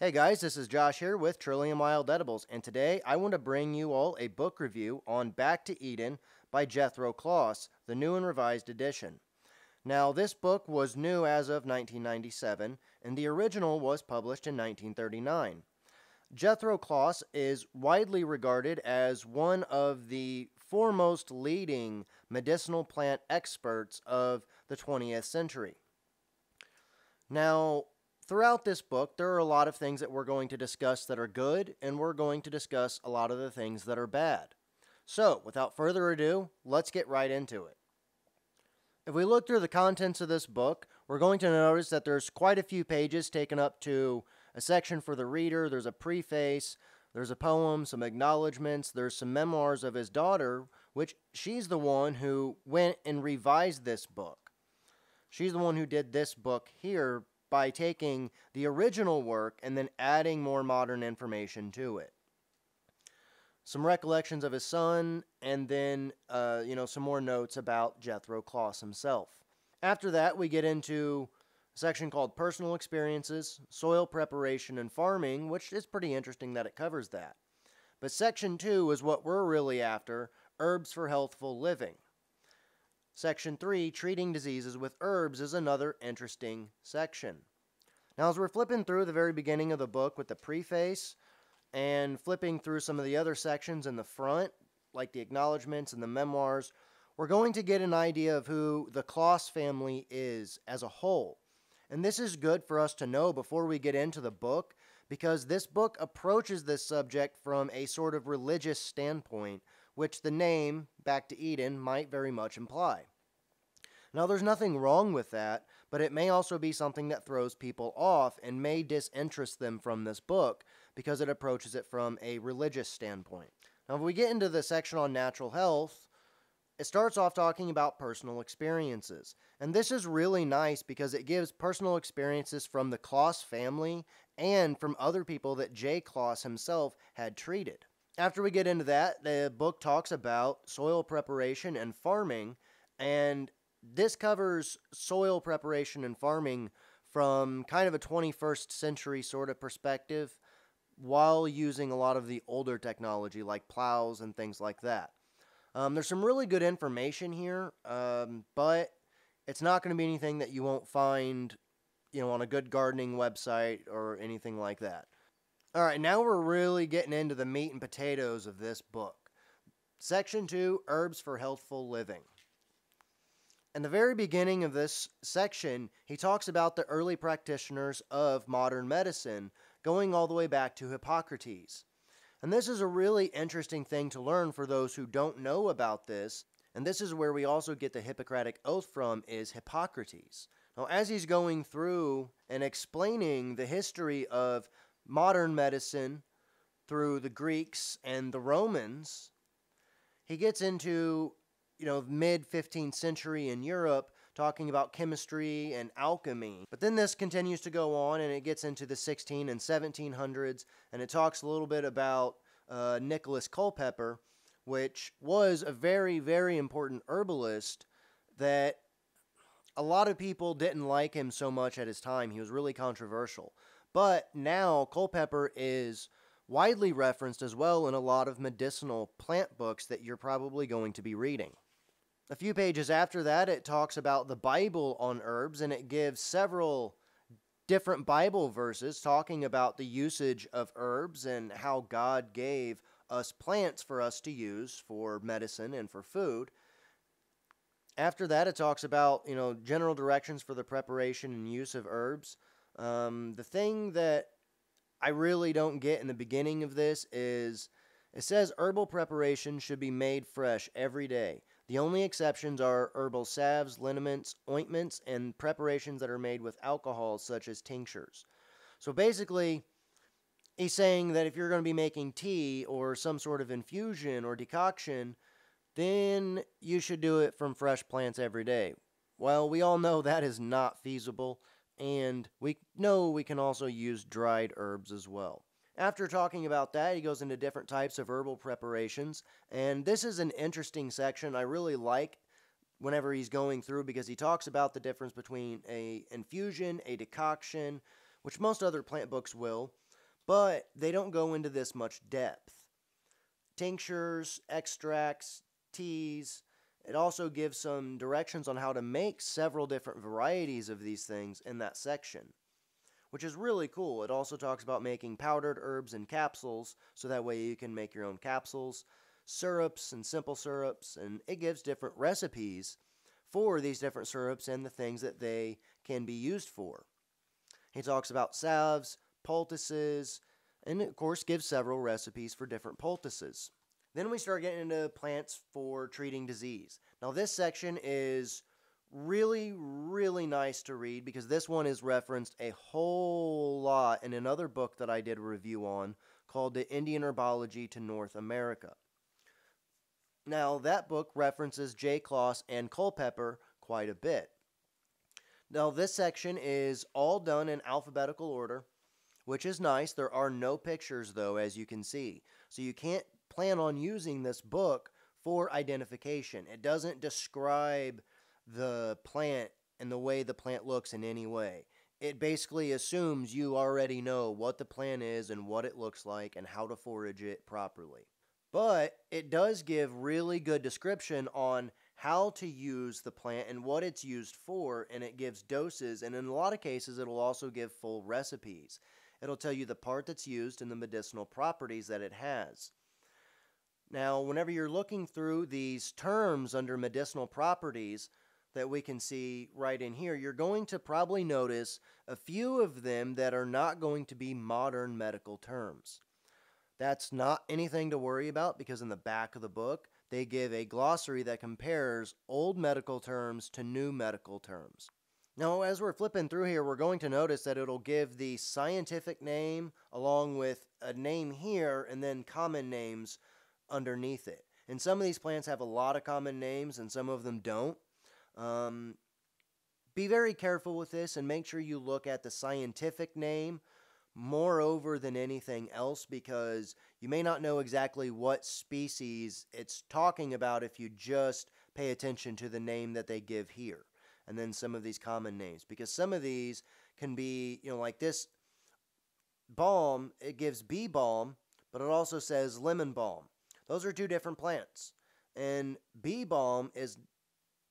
Hey guys, this is Josh here with Trillium Wild Edibles, and today I want to bring you all a book review on Back to Eden by Jethro Kloss, the new and revised edition. Now, this book was new as of 1997, and the original was published in 1939. Jethro Kloss is widely regarded as one of the foremost leading medicinal plant experts of the 20th century. Now, throughout this book, there are a lot of things that we're going to discuss that are good, and we're going to discuss a lot of the things that are bad. So, without further ado, let's get right into it. If we look through the contents of this book, we're going to notice that there's quite a few pages taken up to a section for the reader, there's a preface, there's a poem, some acknowledgments, there's some memoirs of his daughter, which she's the one who went and revised this book. She's the one who did this book here by taking the original work and then adding more modern information to it. Some recollections of his son, and then, uh, you know, some more notes about Jethro Kloss himself. After that, we get into a section called Personal Experiences, Soil Preparation, and Farming, which is pretty interesting that it covers that. But section two is what we're really after Herbs for Healthful Living. Section 3, Treating Diseases with Herbs, is another interesting section. Now, as we're flipping through the very beginning of the book with the preface and flipping through some of the other sections in the front, like the acknowledgments and the memoirs, we're going to get an idea of who the Kloss family is as a whole. And this is good for us to know before we get into the book because this book approaches this subject from a sort of religious standpoint which the name, Back to Eden, might very much imply. Now, there's nothing wrong with that, but it may also be something that throws people off and may disinterest them from this book because it approaches it from a religious standpoint. Now, if we get into the section on natural health, it starts off talking about personal experiences. And this is really nice because it gives personal experiences from the Kloss family and from other people that Jay Kloss himself had treated after we get into that, the book talks about soil preparation and farming, and this covers soil preparation and farming from kind of a 21st century sort of perspective while using a lot of the older technology like plows and things like that. Um, there's some really good information here, um, but it's not going to be anything that you won't find, you know, on a good gardening website or anything like that. All right, now we're really getting into the meat and potatoes of this book. Section 2 Herbs for Healthful Living. In the very beginning of this section, he talks about the early practitioners of modern medicine, going all the way back to Hippocrates. And this is a really interesting thing to learn for those who don't know about this. And this is where we also get the Hippocratic Oath from is Hippocrates. Now, as he's going through and explaining the history of modern medicine through the Greeks and the Romans, he gets into, you know, mid 15th century in Europe talking about chemistry and alchemy. But then this continues to go on and it gets into the 16 and 1700s and it talks a little bit about uh, Nicholas Culpeper, which was a very, very important herbalist that a lot of people didn't like him so much at his time. He was really controversial. But now Culpeper is widely referenced as well in a lot of medicinal plant books that you're probably going to be reading. A few pages after that, it talks about the Bible on herbs and it gives several different Bible verses talking about the usage of herbs and how God gave us plants for us to use for medicine and for food. After that, it talks about, you know, general directions for the preparation and use of herbs. Um, the thing that I really don't get in the beginning of this is it says herbal preparation should be made fresh every day. The only exceptions are herbal salves, liniments, ointments, and preparations that are made with alcohols, such as tinctures. So basically, he's saying that if you're going to be making tea or some sort of infusion or decoction, then you should do it from fresh plants every day. Well, we all know that is not feasible and we know we can also use dried herbs as well. After talking about that, he goes into different types of herbal preparations, and this is an interesting section I really like whenever he's going through because he talks about the difference between a infusion, a decoction, which most other plant books will, but they don't go into this much depth. Tinctures, extracts, teas, it also gives some directions on how to make several different varieties of these things in that section, which is really cool. It also talks about making powdered herbs and capsules, so that way you can make your own capsules, syrups and simple syrups, and it gives different recipes for these different syrups and the things that they can be used for. He talks about salves, poultices, and of course gives several recipes for different poultices. Then we start getting into plants for treating disease. Now, this section is really, really nice to read because this one is referenced a whole lot in another book that I did a review on called The Indian Herbalogy to North America. Now, that book references J. Kloss and Culpeper quite a bit. Now, this section is all done in alphabetical order, which is nice. There are no pictures, though, as you can see. So you can't plan on using this book for identification. It doesn't describe the plant and the way the plant looks in any way. It basically assumes you already know what the plant is and what it looks like and how to forage it properly. But it does give really good description on how to use the plant and what it's used for, and it gives doses, and in a lot of cases, it'll also give full recipes. It'll tell you the part that's used and the medicinal properties that it has. Now, whenever you're looking through these terms under medicinal properties that we can see right in here, you're going to probably notice a few of them that are not going to be modern medical terms. That's not anything to worry about because in the back of the book, they give a glossary that compares old medical terms to new medical terms. Now, as we're flipping through here, we're going to notice that it'll give the scientific name along with a name here and then common names underneath it. And some of these plants have a lot of common names and some of them don't. Um, be very careful with this and make sure you look at the scientific name moreover than anything else because you may not know exactly what species it's talking about if you just pay attention to the name that they give here and then some of these common names because some of these can be you know like this balm it gives bee balm but it also says lemon balm those are two different plants. And bee balm is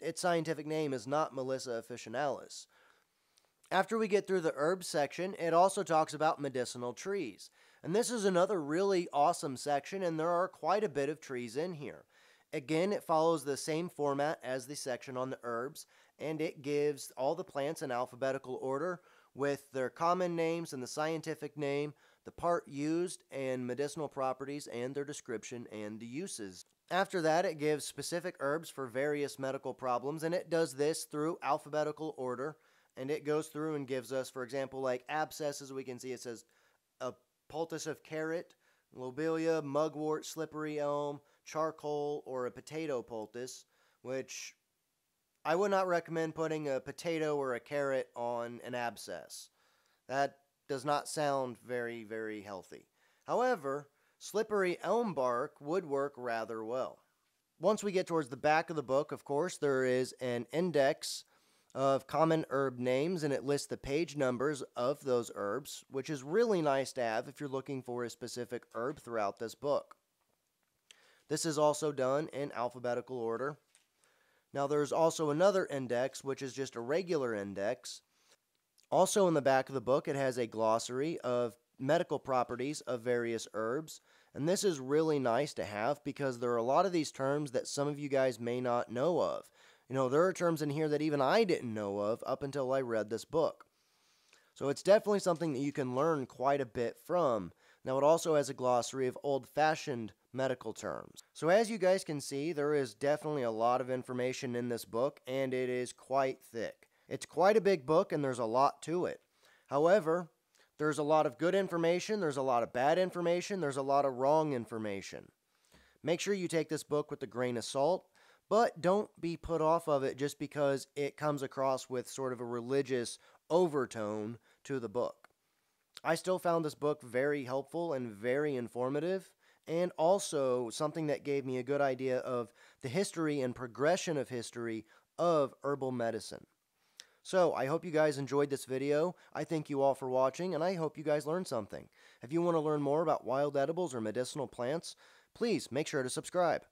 its scientific name is not Melissa officinalis. After we get through the herbs section, it also talks about medicinal trees. And this is another really awesome section, and there are quite a bit of trees in here. Again, it follows the same format as the section on the herbs, and it gives all the plants in alphabetical order with their common names and the scientific name, the part used and medicinal properties and their description and the uses. After that, it gives specific herbs for various medical problems, and it does this through alphabetical order. And it goes through and gives us, for example, like abscesses, we can see it says a poultice of carrot, lobelia, mugwort, slippery elm, charcoal, or a potato poultice, which I would not recommend putting a potato or a carrot on an abscess. That does not sound very, very healthy. However, slippery elm bark would work rather well. Once we get towards the back of the book, of course, there is an index of common herb names and it lists the page numbers of those herbs, which is really nice to have if you're looking for a specific herb throughout this book. This is also done in alphabetical order. Now, there's also another index, which is just a regular index, also, in the back of the book, it has a glossary of medical properties of various herbs. And this is really nice to have because there are a lot of these terms that some of you guys may not know of. You know, there are terms in here that even I didn't know of up until I read this book. So it's definitely something that you can learn quite a bit from. Now, it also has a glossary of old fashioned medical terms. So, as you guys can see, there is definitely a lot of information in this book, and it is quite thick. It's quite a big book and there's a lot to it. However, there's a lot of good information, there's a lot of bad information, there's a lot of wrong information. Make sure you take this book with a grain of salt, but don't be put off of it just because it comes across with sort of a religious overtone to the book. I still found this book very helpful and very informative, and also something that gave me a good idea of the history and progression of history of herbal medicine. So, I hope you guys enjoyed this video. I thank you all for watching, and I hope you guys learned something. If you want to learn more about wild edibles or medicinal plants, please make sure to subscribe.